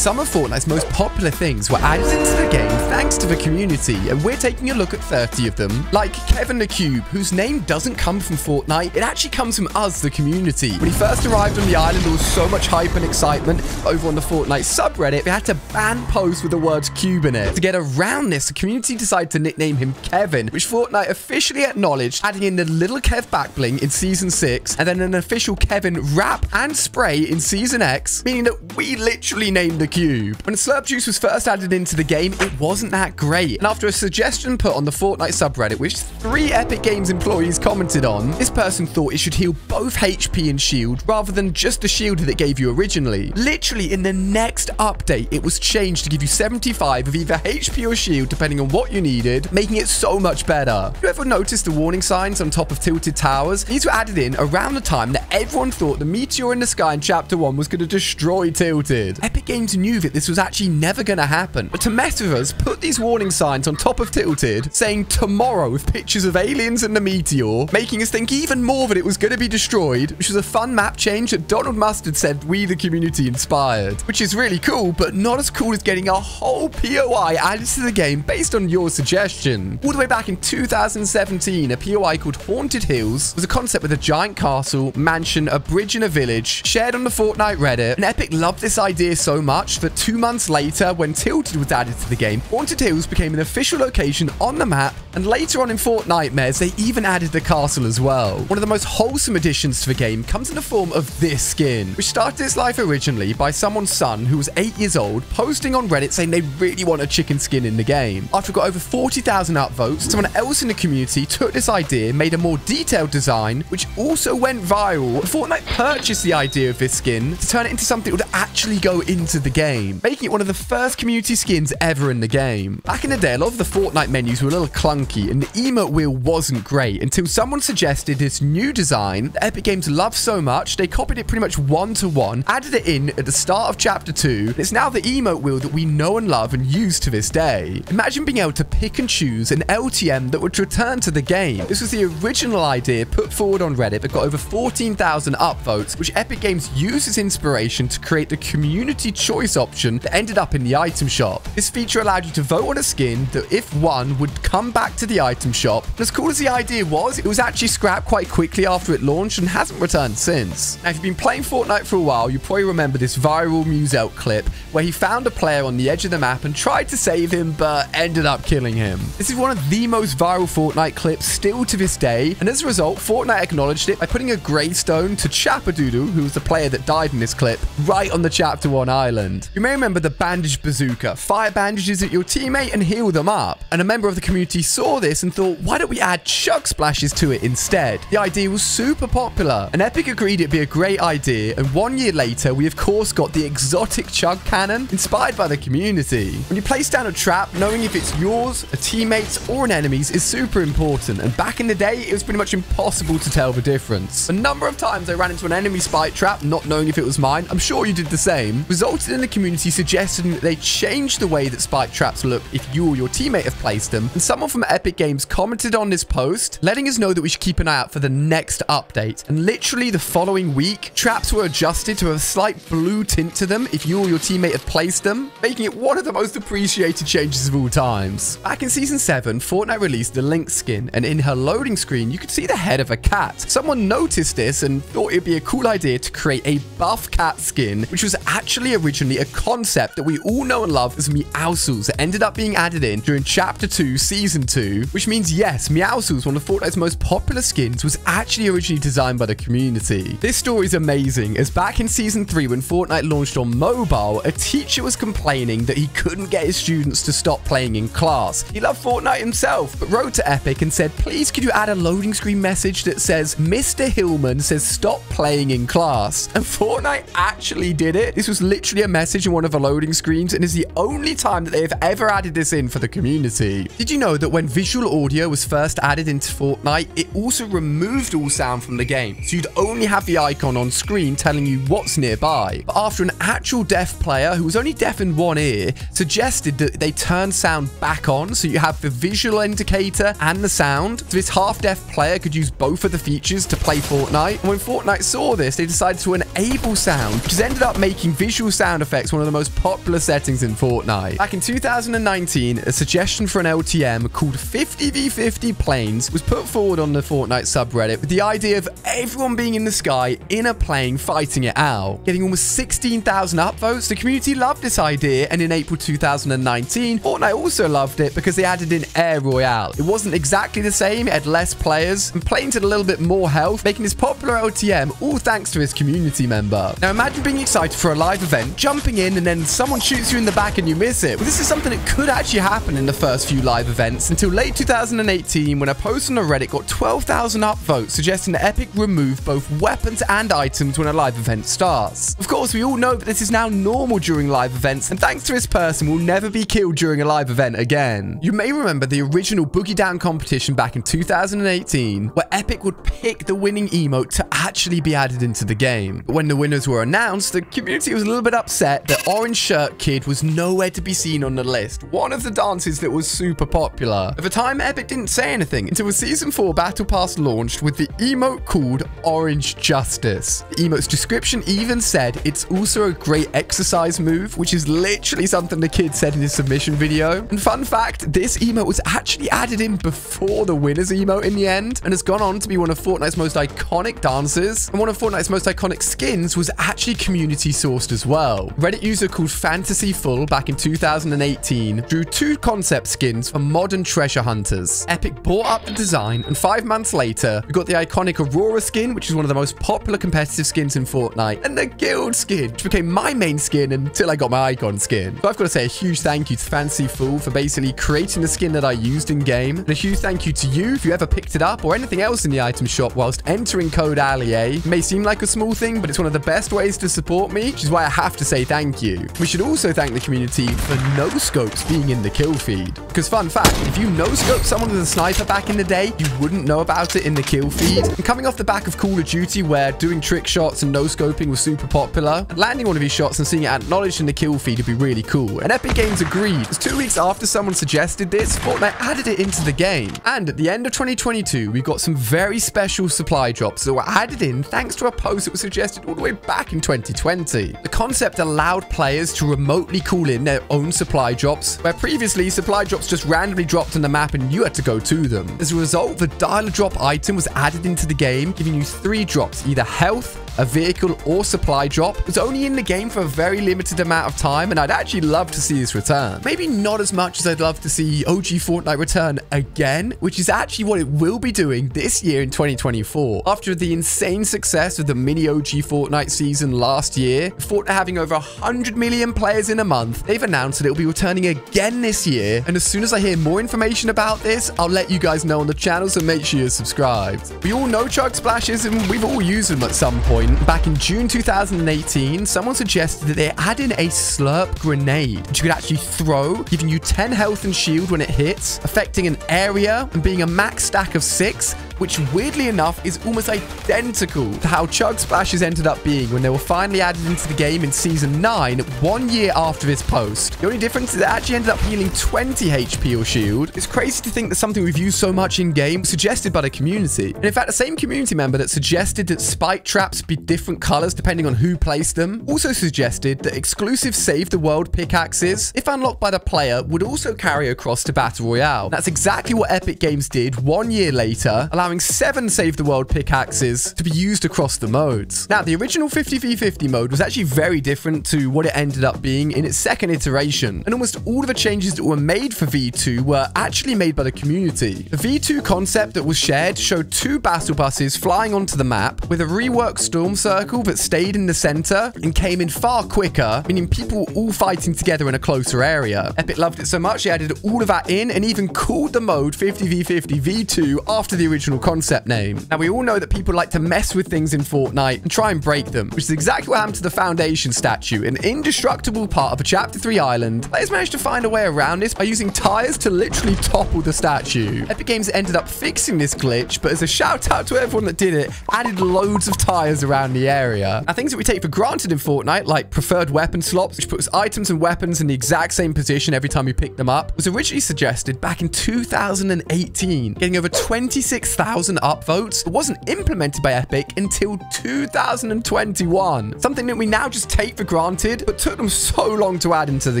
Some of Fortnite's most popular things were added into the game thanks to the community, and we're taking a look at 30 of them. Like Kevin the Cube, whose name doesn't come from Fortnite, it actually comes from us, the community. When he first arrived on the island, there was so much hype and excitement over on the Fortnite subreddit, they had to ban posts with the words cube in it. To get around this, the community decided to nickname him Kevin, which Fortnite officially acknowledged, adding in the little Kev backbling in Season 6, and then an official Kevin wrap and spray in Season X, meaning that we literally named the cube. When Slurp Juice was first added into the game, it wasn't that great. And after a suggestion put on the Fortnite subreddit, which three Epic Games employees commented on, this person thought it should heal both HP and shield rather than just the shield that it gave you originally. Literally, in the next update, it was changed to give you 75 of either HP or shield, depending on what you needed, making it so much better. You ever noticed the warning signs on top of tilted towers? These were added in around the time that everyone thought the meteor in the sky in Chapter 1 was going to destroy Tilted. Epic Games knew that this was actually never going to happen, but to mess with us, put these warning signs on top of Tilted, saying tomorrow with pictures of aliens and the meteor, making us think even more that it was going to be destroyed, which was a fun map change that Donald Mustard said we, the community, inspired. Which is really cool, but not as cool as getting a whole POI added to the game based on your suggestion. All the way back in 2017, a POI called Haunted Hills was a concept with a giant castle, mansion, a bridge, and a village shared on the Fortnite Reddit. And Epic loved this idea so much that two months later, when Tilted was added to the game, Haunted Hills became an official location on the map. And later on in Fortnitemares, they even added the castle as well. One of the most wholesome additions to the game comes in the form of this skin, which started its life originally by someone's son who was 8 years old, posting on Reddit saying they really want a chicken skin in the game. After it got over 40,000 upvotes, someone else in the community took this idea, made a more detailed design, which also went viral. Fortnite purchased the idea of this skin to turn it into something that would actually go into the game, making it one of the first community skins ever in the game. Back in the day, a lot of the Fortnite menus were a little clunky, and the emote wheel wasn't great until someone suggested this new design that Epic Games loved so much, they copied it pretty much one to one, added it in at the start of Chapter 2, it's now the emote wheel that we know and love and use to this day. Imagine being able to pick and choose an LTM that would return to the game. This was the original idea put forward on Reddit that got over 14,000 upvotes, which Epic Games used as inspiration to create the community choice option that ended up in the item shop. This feature allowed you to vote on a skin that, if won, would come back to the item shop. And as cool as the idea was, it was actually scrapped quite quickly after it launched and hasn't returned since. Now, if you've been playing Fortnite for a while, you probably remember this viral Muselk clip where he found a player on the edge of the map and tried to save him, but ended up killing him. This is one of the most viral Fortnite clips still to this day, and as a result, Fortnite acknowledged it by putting a gravestone to Chapadoodle, who was the player that died in this clip, right on the Chapter 1 island. You may remember the bandage bazooka. Fire bandages at your teammate and heal them up. And a member of the community saw this and thought, why don't we add chug splashes to it instead? The idea was super popular, and Epic agreed it'd be a great idea, and one year later, we of course got the exotic chug cannon, inspired by the community. When you place down a trap, knowing if it's yours, a teammate's, or an enemy's is super important, and back in the day, it was pretty much impossible to tell the difference. A number of times I ran into an enemy spike trap, not knowing if it was mine, I'm sure you did the same, in the community suggesting that they change the way that spike traps look if you or your teammate have placed them, and someone from Epic Games commented on this post, letting us know that we should keep an eye out for the next update. And literally the following week, traps were adjusted to have a slight blue tint to them if you or your teammate had placed them, making it one of the most appreciated changes of all times. Back in Season 7, Fortnite released the Lynx skin, and in her loading screen, you could see the head of a cat. Someone noticed this and thought it'd be a cool idea to create a buff cat skin, which was actually originally a concept that we all know and love as Meowscles that ended up being added in during Chapter 2, Season 2, which means yes, Meowscles, one of Fortnite's most popular skins, was actually originally designed by the community. This story is amazing, as back in Season 3 when Fortnite launched on mobile, a teacher was complaining that he couldn't get his students to stop playing in class. He loved Fortnite himself, but wrote to Epic and said, please could you add a loading screen message that says, Mr. Hillman says stop playing in class. And Fortnite actually did it. This was literally a message in one of the loading screens and is the only time that they have ever added this in for the community. Did you know that when visual audio was first added into Fortnite, it also removed all sound from the game? So you'd only have the icon on screen telling you what's nearby. But after an actual deaf player who was only deaf in one ear suggested that they turn sound back on so you have the visual indicator and the sound. So this half-deaf player could use both of the features to play Fortnite. And when Fortnite saw this, they decided to enable sound, which has ended up making visual sound effects one of the most popular settings in Fortnite. Back in 2019, a suggestion for an LTM called 50v50 planes was put forward on the Fortnite subreddit with the idea of everyone being in the sky in a plane fighting it out. Getting almost 16,000 upvotes, the community loved this idea, and in April 2019, Fortnite also loved it because they added in Air Royale. It wasn't exactly the same, it had less players, and planes had a little bit more health, making this popular LTM all thanks to his community member. Now imagine being excited for a live event, jumping in, and then someone shoots you in the back and you miss it. This is something that could actually happen in the first few live events until late 2018 when a post on the Reddit got 12,000 upvotes suggesting that Epic remove both weapons and items when a live event starts. Of course, we all know that this is now normal during live events, and thanks to this person, will never be killed during a live event again. You may remember the original Boogie Down competition back in 2018, where Epic would pick the winning emote to actually be added into the game. But when the winners were announced, the community was a little bit upset that Orange Shirt Kid was nowhere to be seen on the list, one of the dances that was super popular. At the time, Epic didn't say anything until the Season 4 Battle Pass launched with the emote called Orange Justice. The emote's description even said it's also a great exercise move, which is literally something the kid said in his submission video. And fun fact, this emote was actually added in before the winner's emote in the end, and has gone on to be one of Fortnite's most iconic dances. And one of Fortnite's most iconic skins was actually community sourced as well. Reddit user called Fantasy Full back in 2018 drew two concept skins for modern treasure hunters. Epic bought up the design, and five months later, we got the iconic Aurora skin, which is one of the most popular competitive skins in Fortnite, and the Guild skin, which became my main skin until I got my Icon skin. So I've got to say a huge thank you to Fantasy Fool for basically creating the skin that I used in game, and a huge thank you to you if you ever picked it up or anything else in the item shop whilst entering code AliA. It may seem like a small thing, but it's one of the best ways to support me, which is why I have to say thank you. We should also thank the community for no scopes being in the kill feed. Because fun fact, if you no scope someone with a sniper back in the day, you wouldn't know about it in the kill feed. And coming off the back of Call of Duty where doing trick shots and no scoping was super popular, landing one of these shots and seeing it acknowledged in the kill feed would be really cool. And Epic Games agreed. It's two weeks after someone suggested this, Fortnite added it into the game. And at the end of 2022, we got some very special supply drops that were added in thanks to a post that was suggested all the way back in 2020. The concept allowed players to remotely call in their own supply drops, where previously supply drops just randomly dropped on the map and you had to go to them. As a result, the dial a drop item was added into the game, giving you three drops, either health, a vehicle or supply drop. Was only in the game for a very limited amount of time, and I'd actually love to see this return. Maybe not as much as I'd love to see OG Fortnite return again, which is actually what it will be doing this year in 2024. After the insane success of the mini OG Fortnite season last year, Fortnite having over 100 million players in a month, they've announced that it'll be returning again this year. And as soon as I hear more information about this, I'll let you guys know on the channel, so make sure you're subscribed. We all know Chug Splashes, and we've all used them at some point. Back in June 2018, someone suggested that they add in a slurp grenade, which you could actually throw, giving you 10 health and shield when it hits, affecting an area and being a max stack of 6, which weirdly enough is almost identical to how Chug Splashes ended up being when they were finally added into the game in Season 9, one year after this post. The only difference is it actually ended up healing 20 HP or shield. It's crazy to think that something we've used so much in-game suggested by the community. And in fact, the same community member that suggested that spike traps be different colors depending on who placed them, also suggested that exclusive Save the World pickaxes, if unlocked by the player, would also carry across to Battle Royale. That's exactly what Epic Games did one year later, allowing seven Save the World pickaxes to be used across the modes. Now, the original 50v50 mode was actually very different to what it ended up being in its second iteration, and almost all of the changes that were made for V2 were actually made by the community. The V2 concept that was shared showed two battle buses flying onto the map with a reworked storm circle that stayed in the center and came in far quicker, meaning people were all fighting together in a closer area. Epic loved it so much they added all of that in and even called the mode 50v50 V2 after the original concept name. Now, we all know that people like to mess with things in Fortnite and try and break them, which is exactly what happened to the Foundation statue, an indestructible part of a Chapter 3 island. Players managed to find a way around this by using tires to literally topple the statue. Epic Games ended up fixing this glitch, but as a shout out to everyone that did it, added loads of tires around the area. Now, things that we take for granted in Fortnite, like preferred weapon slots, which puts items and weapons in the exact same position every time you pick them up, was originally suggested back in 2018, getting over 26,000 100,000 upvotes that wasn't implemented by Epic until 2021. Something that we now just take for granted, but took them so long to add into the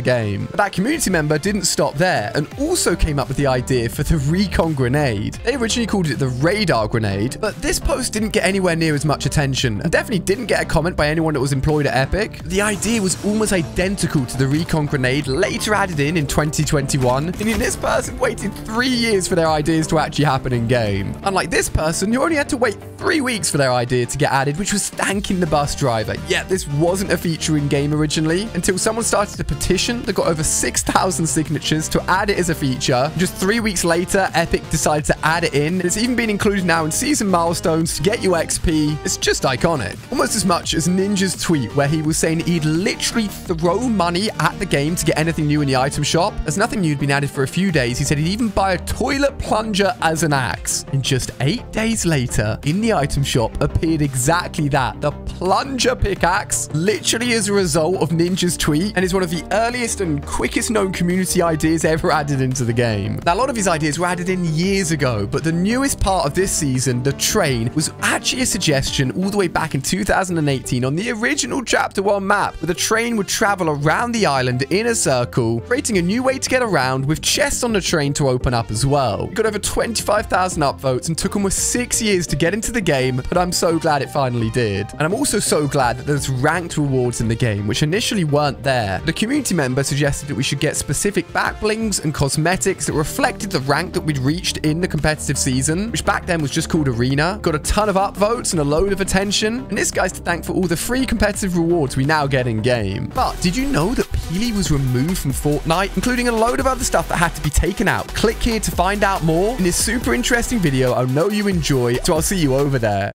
game. But that community member didn't stop there and also came up with the idea for the recon grenade. They originally called it the radar grenade, but this post didn't get anywhere near as much attention and definitely didn't get a comment by anyone that was employed at Epic. The idea was almost identical to the recon grenade later added in in 2021, meaning this person waited three years for their ideas to actually happen in game. Unlike this person who only had to wait three weeks for their idea to get added, which was thanking the bus driver. Yet this wasn't a feature in game originally until someone started a petition that got over 6,000 signatures to add it as a feature. Just three weeks later, Epic decided to add it in. It's even been included now in season milestones to get you XP. It's just iconic. Almost as much as Ninja's tweet where he was saying he'd literally throw money at the game to get anything new in the item shop. As nothing new had been added for a few days, he said he'd even buy a toilet plunger as an axe. And just eight days later, in the item shop appeared exactly that. The plunger pickaxe, literally as a result of Ninja's tweet, and is one of the earliest and quickest known community ideas ever added into the game. Now, a lot of his ideas were added in years ago, but the newest part of this season, the train, was actually a suggestion all the way back in 2018 on the original Chapter 1 map, where the train would travel around the island in a circle, creating a new way to get around with chests on the train to open up as well. Got over 25,000 upvotes and took almost six years to get into the game, but I'm so glad it finally did. And I'm also so glad that there's ranked rewards in the game, which initially weren't there. The community member suggested that we should get specific backblings and cosmetics that reflected the rank that we'd reached in the competitive season, which back then was just called Arena. Got a ton of upvotes and a load of attention. And this guy's to thank for all the free competitive rewards we now get in game. But did you know that Peely was removed from Fortnite, including a load of other stuff that had to be taken out? Click here to find out more in this super interesting video I know you enjoy, so I'll see you over there.